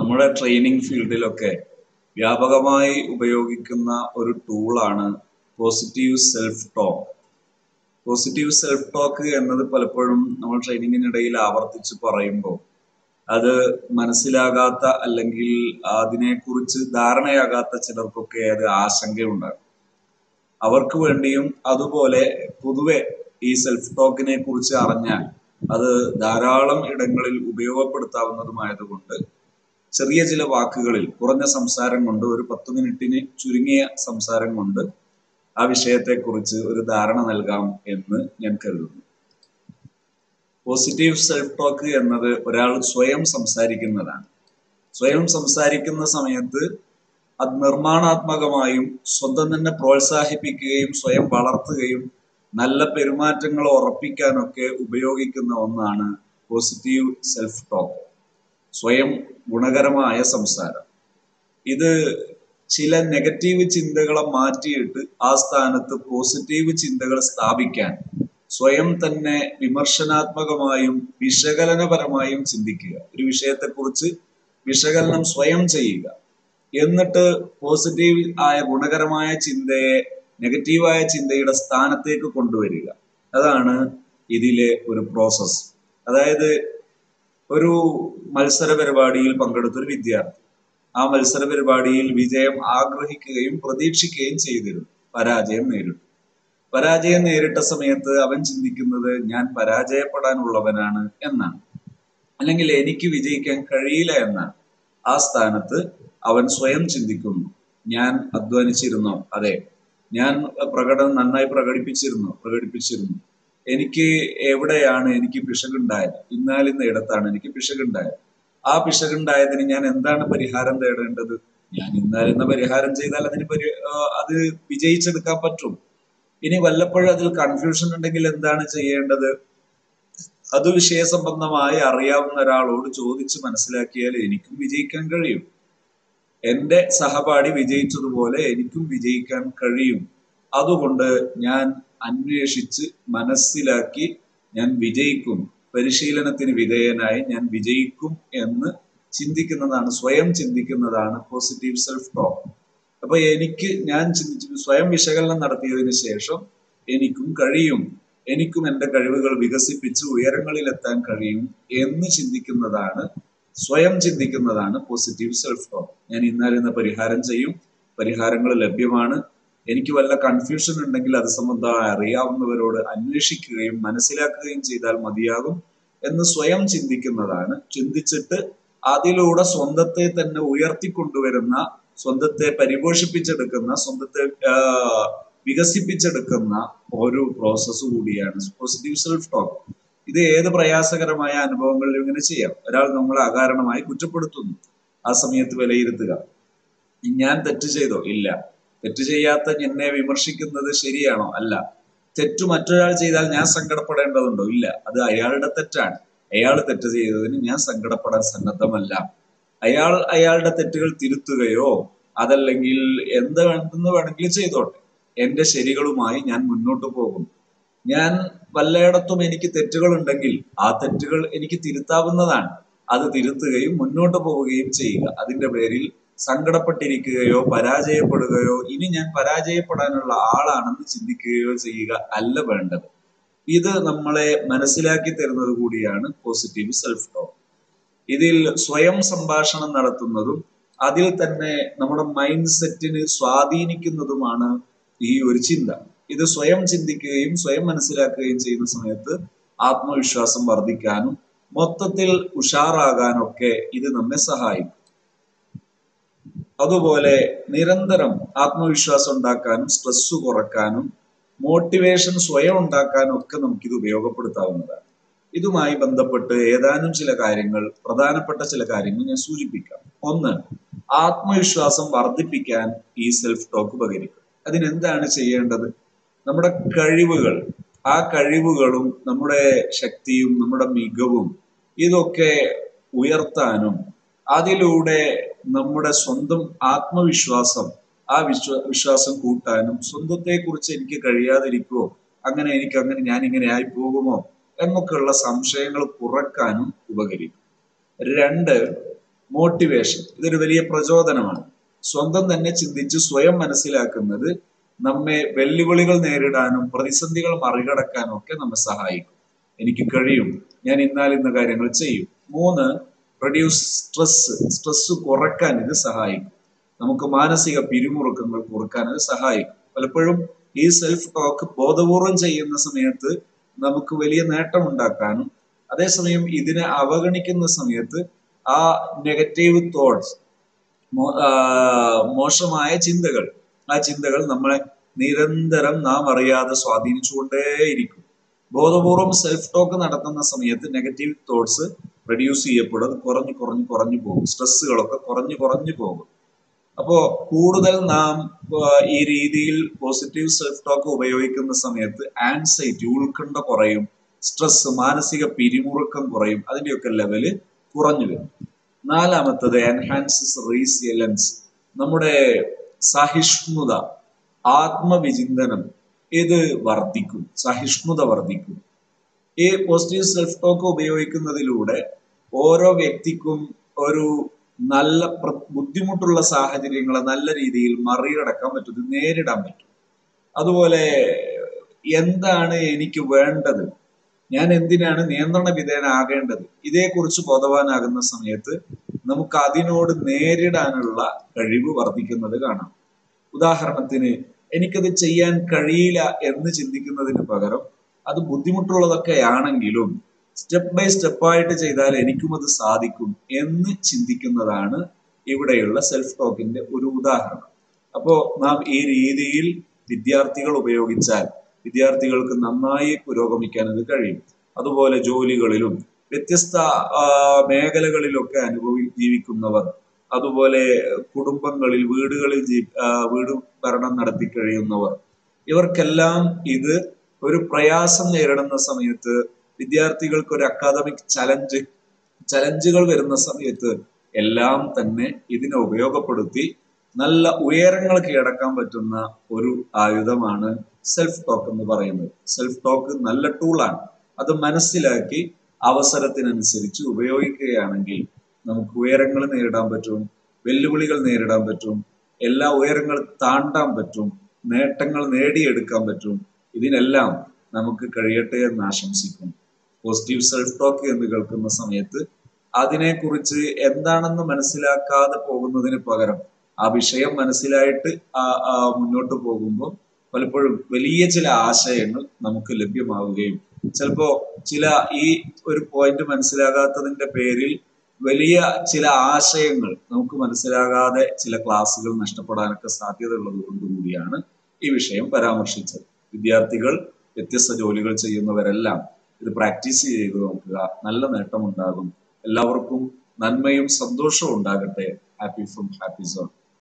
നമ്മുടെ ട്രെയിനിങ് ഫീൽഡിലൊക്കെ വ്യാപകമായി ഉപയോഗിക്കുന്ന ഒരു ടൂളാണ് positive self talk positive self talk എന്നത് പലപ്പോഴും നമ്മൾ ട്രെയിനിങ്ങിനിടയിൽ ആവർത്തിച്ച് പറയുമ്പോൾ അത് മനസ്സിലാകാത്ത അല്ലെങ്കിൽ അതിനെക്കുറിച്ച് ധാരണയാകാത്ത ചിലർക്കൊക്കെ അത് ആശങ്കയുണ്ടാകും. അവർക്ക് വേണ്ടിയും അതുപോലെ പൊതുവെ ഈ സെൽഫ് ടോക്കിനെ കുറിച്ച് അറിഞ്ഞാൽ അത് ധാരാളം ഇടങ്ങളിൽ ഉപയോഗപ്പെടുത്താവുന്നതുമായതുകൊണ്ട് ചെറിയ ചില വാക്കുകളിൽ കുറഞ്ഞ സംസാരം കൊണ്ട് ഒരു പത്ത് മിനിറ്റിന് ചുരുങ്ങിയ സംസാരം കൊണ്ട് ആ വിഷയത്തെക്കുറിച്ച് ഒരു ധാരണ നൽകാം എന്ന് ഞാൻ കരുതുന്നു. പോസിറ്റീവ് സെൽഫ് ടോക്ക് എന്നത് ഒരാൾ സ്വയം സംസാരിക്കുന്നതാണ്. സ്വയം സംസാരിക്കുന്ന സമയത്ത് അത് നിർമ്മാണാത്മകമായും സ്വന്തം തന്നെ പ്രോത്സാഹിപ്പിക്കുകയും സ്വയം വളർത്തുകയും നല്ല പെരുമാറ്റങ്ങൾ ഉറപ്പിക്കാനൊക്കെ ഉപയോഗിക്കുന്ന ഒന്നാണ് പോസിറ്റീവ് സെൽഫ് ടോക്ക് സ്വയം ഗുണകരമായ സംസാരം. ഇത് ചില നെഗറ്റീവ് ചിന്തകളെ മാറ്റിയിട്ട് ആ സ്ഥാനത്ത് പോസിറ്റീവ് ചിന്തകൾ സ്ഥാപിക്കാൻ സ്വയം തന്നെ വിമർശനാത്മകമായും വിശകലനപരമായും ചിന്തിക്കുക. ഒരു വിഷയത്തെക്കുറിച്ച് വിശകലനം സ്വയം ചെയ്യുക. എന്നിട്ട് പോസിറ്റീവ് ആയ ഗുണകരമായ ചിന്തയെ നെഗറ്റീവായ ചിന്തയുടെ സ്ഥാനത്തേക്ക് കൊണ്ടുവരിക. അതാണ് ഇതിലെ ഒരു പ്രോസസ് അതായത് ഒരു മത്സര പരിപാടിയിൽ പങ്കെടുത്ത ഒരു വിദ്യാർത്ഥി. ആ മത്സര പരിപാടിയിൽ വിജയം ആഗ്രഹിക്കുകയും പ്രതീക്ഷിക്കുകയും ചെയ്തിരുന്നു. പരാജയം നേരിട്ടു. പരാജയം നേരിട്ട സമയത്ത് അവൻ ചിന്തിക്കുന്നത് ഞാൻ പരാജയപ്പെടാനുള്ളവനാണ് എന്നാണ്. അല്ലെങ്കിൽ എനിക്ക് വിജയിക്കാൻ കഴിയില്ല എന്നാണ്. ആ സ്ഥാനത്ത് അവൻ സ്വയം ചിന്തിക്കുന്നു. ഞാൻ അധ്വാനിച്ചിരുന്നോ? അതെ. ഞാൻ പ്രകടനം നന്നായി പ്രകടിപ്പിച്ചിരുന്നു? പ്രകടിപ്പിച്ചിരുന്നു. എനിക്ക് എവിടെയാണ് എനിക്ക് പിശകുണ്ടായത്? ഇന്നാലിന്ന ഇടത്താണ് എനിക്ക് പിശകുണ്ടായത്. ആ പിശകുണ്ടായതിന് ഞാൻ എന്താണ് പരിഹാരം തേടേണ്ടത്? ഞാൻ ഇന്നാലിന്ന പരിഹാരം ചെയ്താൽ അതിന് പരി അത് വിജയിച്ചെടുക്കാൻ പറ്റും. ഇനി വല്ലപ്പോഴും അതിൽ കൺഫ്യൂഷൻ ഉണ്ടെങ്കിൽ എന്താണ് ചെയ്യേണ്ടത്? അത് വിഷയസംബന്ധമായി അറിയാവുന്ന ഒരാളോട് ചോദിച്ച് മനസ്സിലാക്കിയാൽ എനിക്കും വിജയിക്കാൻ കഴിയും. എന്റെ സഹപാഠി വിജയിച്ചതുപോലെ എനിക്കും വിജയിക്കാൻ കഴിയും. അതുകൊണ്ട് ഞാൻ അന്വേഷിച്ച് മനസ്സിലാക്കി ഞാൻ വിജയിക്കും. പരിശീലനത്തിന് വിധേയനായി ഞാൻ വിജയിക്കും എന്ന് ചിന്തിക്കുന്നതാണ് സ്വയം ചിന്തിക്കുന്നതാണ് പോസിറ്റീവ് സെൽഫ് ടോക്ക് അപ്പൊ എനിക്ക് ഞാൻ ചിന്തിച്ചു സ്വയം വിശകലനം നടത്തിയതിന് ശേഷം എനിക്കും കഴിയും. എനിക്കും എന്റെ കഴിവുകൾ വികസിപ്പിച്ച് ഉയരങ്ങളിലെത്താൻ കഴിയും എന്ന് ചിന്തിക്കുന്നതാണ് സ്വയം ചിന്തിക്കുന്നതാണ് പോസിറ്റീവ് സെൽഫ് ടോക്ക് ഞാൻ ഇന്നാലിന്ന് പരിഹാരം ചെയ്യും. പരിഹാരങ്ങൾ ലഭ്യമാണ്. എനിക്ക് വല്ല കൺഫ്യൂഷൻ ഉണ്ടെങ്കിൽ അത് സംബന്ധമായി അറിയാവുന്നവരോട് അന്വേഷിക്കുകയും മനസ്സിലാക്കുകയും ചെയ്താൽ മതിയാകും എന്ന് സ്വയം ചിന്തിക്കുന്നതാണ്. ചിന്തിച്ചിട്ട് അതിലൂടെ സ്വന്തത്തെ തന്നെ ഉയർത്തിക്കൊണ്ടുവരുന്ന സ്വന്തത്തെ പരിപോഷിപ്പിച്ചെടുക്കുന്ന സ്വന്തത്തെ വികസിപ്പിച്ചെടുക്കുന്ന ഒരു പ്രോസസ്സ് കൂടിയാണ് പോസിറ്റീവ് സെൽഫ് ടോക്ക് ഇത് ഏത് പ്രയാസകരമായ അനുഭവങ്ങളിലും ഇങ്ങനെ ചെയ്യാം. ഒരാൾ നമ്മളെ അകാരണമായി കുറ്റപ്പെടുത്തുന്നു. ആ സമയത്ത് വിലയിരുത്തുക. ഞാൻ തെറ്റ് ചെയ്തോ? ഇല്ല. തെറ്റ് ചെയ്യാത്ത എന്നെ വിമർശിക്കുന്നത് ശരിയാണോ? അല്ല. തെറ്റ് മറ്റൊരാൾ ചെയ്താൽ ഞാൻ സങ്കടപ്പെടേണ്ടതുണ്ടോ? ഇല്ല. അത് അയാളുടെ തെറ്റാണ്. അയാൾ തെറ്റ് ചെയ്തതിന് ഞാൻ സങ്കടപ്പെടാൻ സന്നദ്ധമല്ല. അയാൾ അയാളുടെ തെറ്റുകൾ തിരുത്തുകയോ അതല്ലെങ്കിൽ എന്ത് എന്തെന്ന് വേണമെങ്കിലും ചെയ്തോട്ടെ. എന്റെ ശരികളുമായി ഞാൻ മുന്നോട്ട് പോകും ഞാൻ വല്ലയിടത്തും എനിക്ക് തെറ്റുകൾ ഉണ്ടെങ്കിൽ ആ തെറ്റുകൾ എനിക്ക് തിരുത്താവുന്നതാണ്. അത് തിരുത്തുകയും മുന്നോട്ട് പോവുകയും ചെയ്യുക. അതിന്റെ പേരിൽ സങ്കടപ്പെട്ടിരിക്കുകയോ പരാജയപ്പെടുകയോ ഇനി ഞാൻ പരാജയപ്പെടാനുള്ള ആളാണെന്ന് ചിന്തിക്കുകയോ ചെയ്യുക അല്ല വേണ്ടത്. ഇത് നമ്മളെ മനസ്സിലാക്കി തരുന്നത് കൂടിയാണ് പോസിറ്റീവ് സെൽഫ് ടോക്ക് ഇതിൽ സ്വയം സംഭാഷണം നടത്തുന്നതും അതിൽ തന്നെ നമ്മുടെ മൈൻഡ് സെറ്റിന് സ്വാധീനിക്കുന്നതുമാണ് ഈ ഒരു ചിന്ത. ഇത് സ്വയം ചിന്തിക്കുകയും സ്വയം മനസ്സിലാക്കുകയും ചെയ്യുന്ന സമയത്ത് ആത്മവിശ്വാസം വർദ്ധിക്കാനും മൊത്തത്തിൽ ഉഷാറാകാനൊക്കെ ഇത് നമ്മെ സഹായിക്കും. അതുപോലെ നിരന്തരം ആത്മവിശ്വാസം ഉണ്ടാക്കാനും സ്ട്രെസ് കുറക്കാനും മോട്ടിവേഷൻ സ്വയം ഉണ്ടാക്കാനും ഒക്കെ നമുക്ക് ഇത് ഉപയോഗപ്പെടുത്താവുന്നതാണ്. ഇതുമായി ബന്ധപ്പെട്ട് ഏതാനും ചില കാര്യങ്ങൾ പ്രധാനപ്പെട്ട ചില കാര്യങ്ങൾ ഞാൻ സൂചിപ്പിക്കാം. ഒന്ന് ആത്മവിശ്വാസം വർദ്ധിപ്പിക്കാൻ ഈ സെൽഫ് ടോക്ക് ഉപകരിക്കും. അതിനെന്താണ് ചെയ്യേണ്ടത്? നമ്മുടെ കഴിവുകൾ ആ കഴിവുകളും നമ്മുടെ ശക്തിയും നമ്മുടെ മികവും ഇതൊക്കെ ഉയർത്താനും അതിലൂടെ നമ്മുടെ സ്വന്തം ആത്മവിശ്വാസം ആ വിശ്വ വിശ്വാസം കൂട്ടാനും സ്വന്തത്തെ കുറിച്ച് എനിക്ക് കഴിയാതിരിക്കുമോ അങ്ങനെ എനിക്ക് അങ്ങനെ ഞാൻ ഇങ്ങനെ ആയി പോകുമോ എന്നൊക്കെയുള്ള സംശയങ്ങൾ കുറക്കാനും ഉപകരിക്കും. രണ്ട് മോട്ടിവേഷൻ ഇതൊരു വലിയ പ്രചോദനമാണ്. സ്വന്തം തന്നെ ചിന്തിച്ച് സ്വയം മനസ്സിലാക്കുന്നത് നമ്മെ വെല്ലുവിളികൾ നേരിടാനും പ്രതിസന്ധികൾ മറികടക്കാനും ഒക്കെ നമ്മെ സഹായിക്കും. എനിക്ക് കഴിയും. ഞാൻ ഇന്നാൽ ഇന്ന കാര്യങ്ങൾ ചെയ്യും. മൂന്ന് റെഡ്യൂസ് സ്ട്രെസ് സ്ട്രെസ് കുറയ്ക്കാൻ ഇത് സഹായിക്കും. നമുക്ക് മാനസിക പിരിമുറുക്കങ്ങൾ കുറയ്ക്കാൻ ഇത് സഹായിക്കും. പലപ്പോഴും ഈ സെൽഫ് ടോക്ക് ബോധപൂർവം ചെയ്യുന്ന സമയത്ത് നമുക്ക് വലിയ നേട്ടം ഉണ്ടാക്കാനും അതേസമയം ഇതിനെ അവഗണിക്കുന്ന സമയത്ത് ആ നെഗറ്റീവ് തോട്ട്സ് മോശമായ ചിന്തകൾ ആ ചിന്തകൾ നമ്മളെ നിരന്തരം നാം അറിയാതെ സ്വാധീനിച്ചുകൊണ്ടേയിരിക്കും. ബോധപൂർവം സെൽഫ് ടോക്ക് നടത്തുന്ന സമയത്ത് നെഗറ്റീവ് തോട്ട്സ് റെഡ്യൂസ് ചെയ്യപ്പെടും. കുറഞ്ഞു കുറഞ്ഞു കുറഞ്ഞു പോകും. സ്ട്രെസ്സുകളൊക്കെ കുറഞ്ഞു കുറഞ്ഞു പോകും. അപ്പോ കൂടുതൽ നാം ഈ രീതിയിൽ പോസിറ്റീവ് സെൽഫ് ടോക്ക് ഉപയോഗിക്കുന്ന സമയത്ത് ആൻസൈറ്റി ഉൾക്കണ്ഠ കുറയും. സ്ട്രെസ് മാനസിക പിരിമുറുക്കം കുറയും. അതിന്റെയൊക്കെ ലെവൽ കുറഞ്ഞു വരും. നാലാമത്തത് എൻഹാൻസസ് റീസിയലൻസ് നമ്മുടെ സഹിഷ്ണുത ആത്മവിചിന്തനം ഇത് വർദ്ധിക്കും. സഹിഷ്ണുത വർദ്ധിക്കും. ഈ പോസിറ്റീവ് സെൽഫ് ടോക്ക് ഉപയോഗിക്കുന്നതിലൂടെ ഓരോ വ്യക്തിക്കും ഒരു നല്ല ബുദ്ധിമുട്ടുള്ള സാഹചര്യങ്ങളെ നല്ല രീതിയിൽ മറികടക്കാൻ പറ്റും നേരിടാൻ പറ്റും. അതുപോലെ എന്താണ് എനിക്ക് വേണ്ടത്? ഞാൻ എന്തിനാണ് നിയന്ത്രണ വിധേയനാകേണ്ടത്? ഇതേക്കുറിച്ച് ബോധവാനാകുന്ന സമയത്ത് നമുക്ക് അതിനോട് നേരിടാനുള്ള കഴിവ് വർദ്ധിക്കുന്നത് കാണാം. ഉദാഹരണത്തിന് എനിക്കത് ചെയ്യാൻ കഴിയില്ല എന്ന് ചിന്തിക്കുന്നതിന് പകരം അത് ബുദ്ധിമുട്ടുള്ളതൊക്കെ ആണെങ്കിലും സ്റ്റെപ്പ് ബൈ സ്റ്റെപ്പായിട്ട് ചെയ്താൽ എനിക്കും അത് സാധിക്കും എന്ന് ചിന്തിക്കുന്നതാണ് ഇവിടെയുള്ള സെൽഫ് ടോക്കിന്റെ ഒരു ഉദാഹരണം. അപ്പോൾ നാം ഈ രീതിയിൽ വിദ്യാർത്ഥികൾ ഉപയോഗിച്ചാൽ വിദ്യാർത്ഥികൾക്ക് നന്നായി പുരോഗമിക്കാൻ ഇത് കഴിയും. അതുപോലെ ജോലികളിലും വ്യത്യസ്ത മേഖലകളിലൊക്കെ അനുഭവി ജീവിക്കുന്നവർ അതുപോലെ കുടുംബങ്ങളിൽ വീടുകളിൽ ജീ വീട് ഭരണം നടത്തി കഴിയുന്നവർ ഇവർക്കെല്ലാം ഇത് ഒരു പ്രയാസം നേരിടുന്ന സമയത്ത് വിദ്യാർത്ഥികൾക്ക് ഒരു അക്കാദമിക് ചലഞ്ച് ചലഞ്ചുകൾ വരുന്ന സമയത്ത് എല്ലാം തന്നെ ഇതിനെ ഉപയോഗപ്പെടുത്തി നല്ല ഉയരങ്ങൾ കീഴടക്കാൻ പറ്റുന്ന ഒരു ആയുധമാണ് സെൽഫ് ടോക്ക് എന്ന് പറയുന്നത്. സെൽഫ് ടോക്ക് നല്ല ടൂളാണ് അത് മനസ്സിലാക്കി അവസരത്തിനനുസരിച്ച് ഉപയോഗിക്കുകയാണെങ്കിൽ നമുക്ക് ഉയരങ്ങൾ നേരിടാൻ പറ്റും വെല്ലുവിളികൾ നേരിടാൻ പറ്റും എല്ലാ ഉയരങ്ങൾ താണ്ടാൻ പറ്റും നേട്ടങ്ങൾ നേടിയെടുക്കാൻ പറ്റും. ഇതിനെല്ലാം നമുക്ക് കഴിയട്ടെ എന്ന് ആശംസിക്കുന്നു. പോസിറ്റീവ് സെൽഫ് ടോക്ക് എന്ന് കേൾക്കുന്ന സമയത്ത് അതിനെക്കുറിച്ച് എന്താണെന്ന് മനസ്സിലാക്കാതെ പോകുന്നതിന് പകരം ആ വിഷയം മനസ്സിലായിട്ട് മുന്നോട്ട് പോകുമ്പോൾ പലപ്പോഴും വലിയ ചില ആശയങ്ങൾ നമുക്ക് ലഭ്യമാവുകയും ചിലപ്പോ ചില ഈ ഒരു പോയിന്റ് മനസ്സിലാകാത്തതിന്റെ പേരിൽ വലിയ ചില ആശയങ്ങൾ നമുക്ക് മനസ്സിലാകാതെ ചില ക്ലാസ്സുകൾ നഷ്ടപ്പെടാനൊക്കെ സാധ്യത ഉള്ളത് കൊണ്ടുകൂടിയാണ് ഈ വിഷയം പരാമർശിച്ചത്. വിദ്യാർത്ഥികൾ വ്യത്യസ്ത ജോലികൾ ചെയ്യുന്നവരെല്ലാം ഇത് പ്രാക്ടീസ് ചെയ്ത് നോക്കുക. നല്ല നേട്ടമുണ്ടാകും. എല്ലാവർക്കും നന്മയും സന്തോഷവും ഉണ്ടാകട്ടെ. Happy from happy zone